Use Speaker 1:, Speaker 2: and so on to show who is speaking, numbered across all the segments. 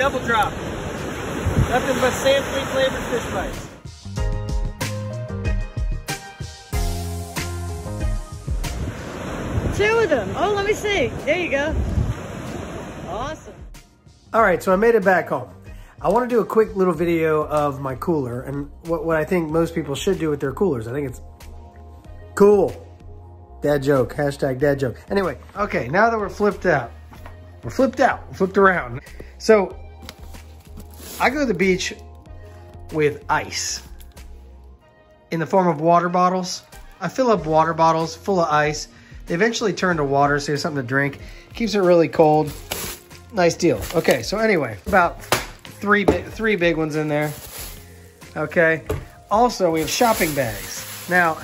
Speaker 1: double drop. Nothing but sand flea flavored Fishbites.
Speaker 2: Two of them. Oh, let me see. There you go. Awesome.
Speaker 3: All right, so I made it back home. I want to do a quick little video of my cooler and what, what I think most people should do with their coolers. I think it's cool. Dad joke, hashtag dad joke. Anyway, okay, now that we're flipped out, we're flipped out, we're flipped around. So I go to the beach with ice in the form of water bottles. I fill up water bottles full of ice. They eventually turn to water, so you have something to drink. Keeps it really cold. Nice deal. Okay, so anyway, about three big, three big ones in there. Okay. Also, we have shopping bags. Now,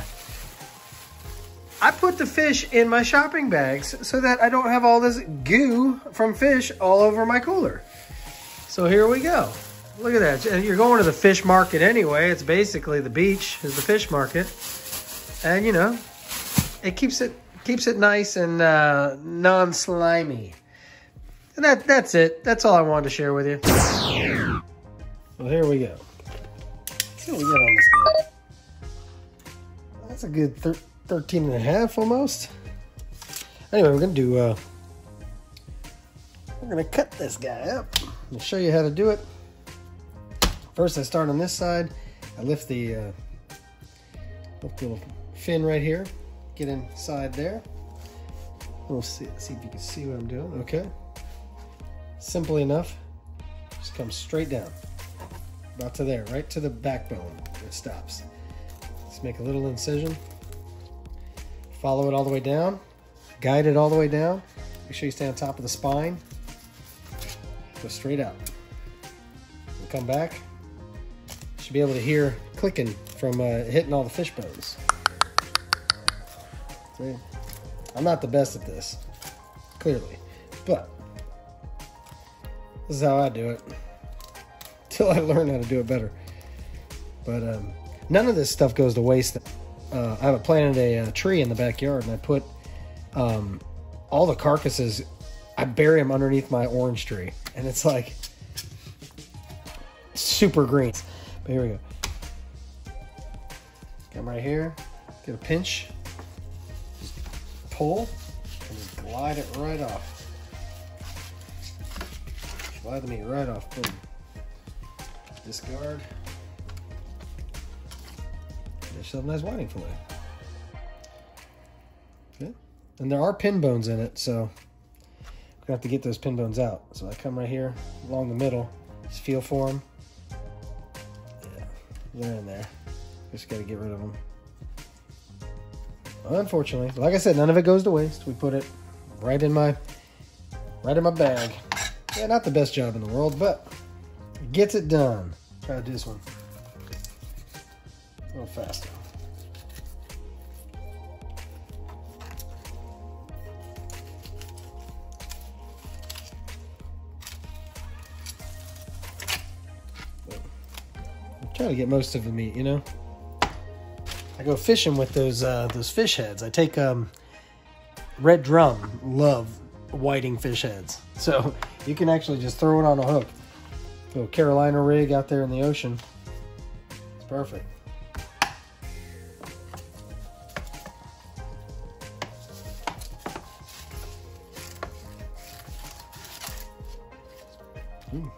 Speaker 3: I put the fish in my shopping bags so that I don't have all this goo from fish all over my cooler. So here we go. Look at that. You're going to the fish market anyway. It's basically the beach is the fish market. And you know, it keeps it keeps it nice and uh, non-slimy. And that that's it. That's all I wanted to share with you. Well, here we go. Let's see what we on this guy. That's a good thir 13 and a half almost. Anyway, we're gonna do, uh, we're gonna cut this guy up. I'll show you how to do it. First, I start on this side. I lift the, uh, little fin right here. Get inside there. We'll see, see if you can see what I'm doing. Okay. Simple enough. Just come straight down. About to there, right to the backbone. It stops. Just make a little incision. Follow it all the way down. Guide it all the way down. Make sure you stay on top of the spine. Go straight out. And come back. Should be able to hear clicking from uh, hitting all the fish bones. See? I'm not the best at this, clearly, but this is how I do it. Till I learn how to do it better. But um, none of this stuff goes to waste. Uh, I have planted a, a, tree in the backyard, and I put um, all the carcasses. I bury them underneath my orange tree, and it's like super green. But here we go. Come right here. Get a pinch. Just pull and just glide it right off. Slide the meat right off. Boom. Discard. Yourself a nice whiting fillet. Okay. And there are pin bones in it, so gonna have to get those pin bones out. So I come right here along the middle, just feel for them. They're in there. Just gotta get rid of them. Unfortunately, like I said, none of it goes to waste. We put it right in my right in my bag. Yeah, not the best job in the world, but it gets it done. Try to do this one a little faster. I'm get most of the meat, you know. I go fishing with those uh, those fish heads. I take um, red drum. Love whiting fish heads. So you can actually just throw it on a hook. Little Carolina rig out there in the ocean. It's perfect. Ooh.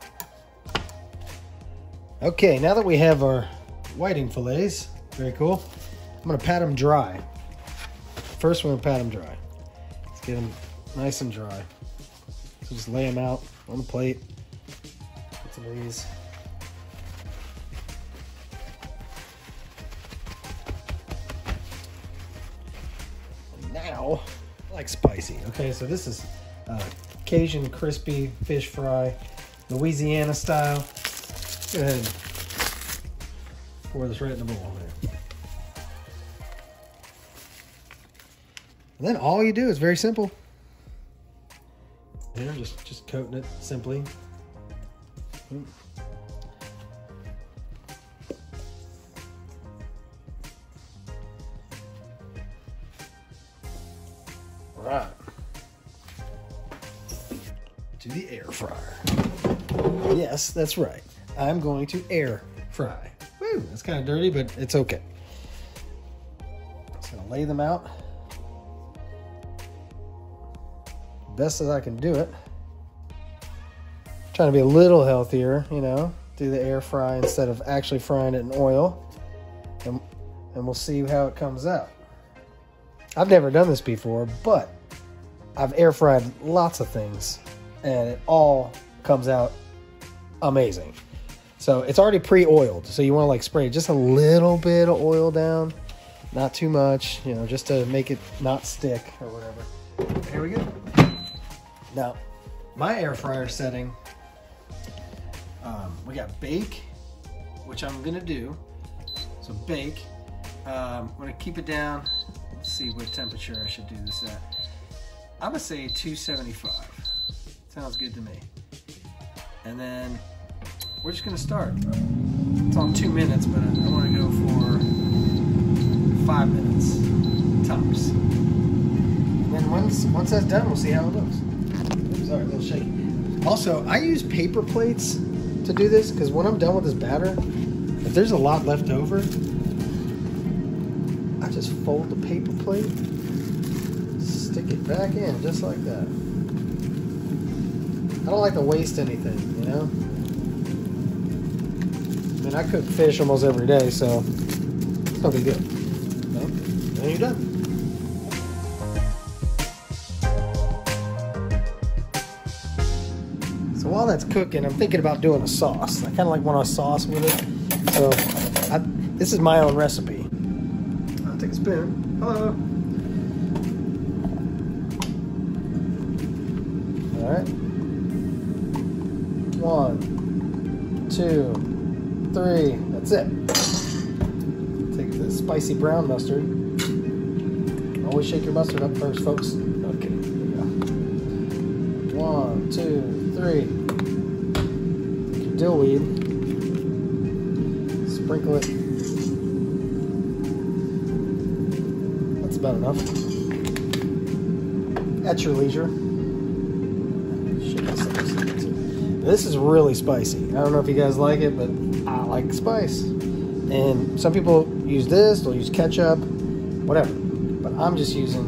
Speaker 3: Okay, now that we have our whiting fillets, very cool. I'm gonna pat them dry. First, we're gonna pat them dry. Let's get them nice and dry. So just lay them out on the plate. Get some of these. Now, I like spicy. Okay, so this is uh, Cajun crispy fish fry, Louisiana style. Go ahead pour this right in the bowl there. And then all you do is very simple. There, just just coating it simply. Ooh. Right. To the air fryer. Yes, that's right. I'm going to air fry. Woo, that's kind of dirty, but it's okay. Just gonna lay them out. Best as I can do it. Trying to be a little healthier, you know, do the air fry instead of actually frying it in oil. And, and we'll see how it comes out. I've never done this before, but I've air fried lots of things and it all comes out amazing. So it's already pre-oiled. So you want to like spray just a little bit of oil down, not too much, you know, just to make it not stick or whatever. Here we go. Now, my air fryer setting, um, we got bake, which I'm gonna do. So bake, um, I'm gonna keep it down. Let's see what temperature I should do this at. I'm gonna say 275. Sounds good to me. And then we're just gonna start. It's on two minutes, but I, wanna go for five minutes tops. And then once, once that's done, we'll see how it looks. Sorry, a little shaky. Also, I use paper plates to do this because when I'm done with this batter, if there's a lot left over, I just fold the paper plate, stick it back in just like that. I don't like to waste anything, you know? I mean, I cook fish almost every day, so it's no big deal. No? And you're done. So while that's cooking, I'm thinking about doing a sauce. I kind of like want a sauce with it. So I, this is my own recipe. I'll take a spoon. Hello. All right. One, two, three. That's it. Take the spicy brown mustard. Always shake your mustard up first, folks. Okay. One, two, three. Take your dill weed. Sprinkle it. That's about enough. At your leisure. This is really spicy. I don't know if you guys like it, but like spice. And some people use this, they'll use ketchup, whatever. But I'm just using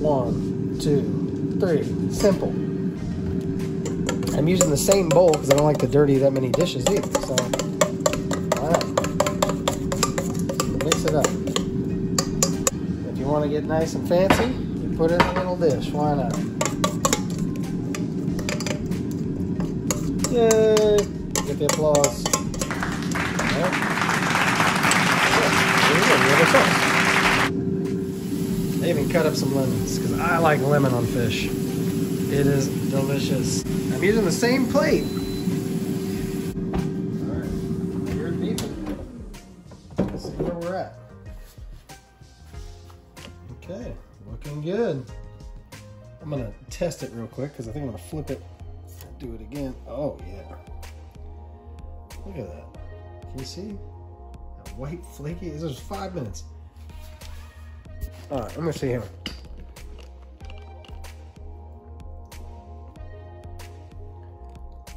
Speaker 3: one, two, three. Simple. I'm using the same bowl because I don't like to dirty that many dishes either. So? Mix it up. If you want to get nice and fancy, you put it in a little dish. Why not? Yay! The applause. Alright. Yeah, there you go. You have a sauce. I even cut up some lemons because I like lemon on fish. It is delicious. I'm using the same plate. Alright, here's beef. Let's see where we're at. Okay, looking good. I'm gonna test it real quick because I think I'm gonna flip it. Do it again. Oh yeah. Look at that. Can you see? That white flaky. This is five minutes. All right, I'm gonna see here.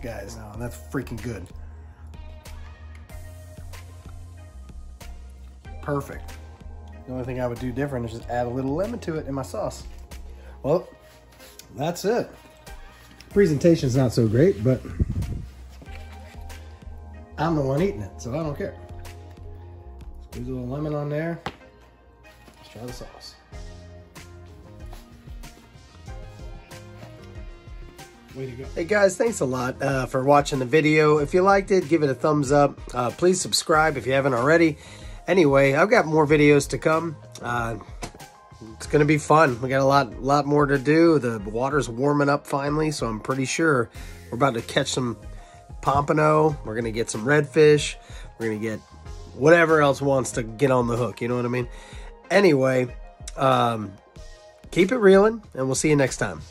Speaker 3: Guys, no, that's freaking good. Perfect. The only thing I would do different is just add a little lemon to it in my sauce. Well, that's it. Presentation's not so great, but I'm the one eating it, so I don't care. Squeeze a little lemon on there. Let's try the sauce. To. Hey guys, thanks a lot uh, for watching the video. If you liked it, give it a thumbs up. Uh, please subscribe if you haven't already. Anyway, I've got more videos to come. Uh, it's gonna be fun. We got a lot, lot more to do. The water's warming up finally, so I'm pretty sure we're about to catch some pompano. We're gonna get some redfish. We're gonna get whatever else wants to get on the hook. You know what I mean? Anyway, um, keep it reeling, and we'll see you next time.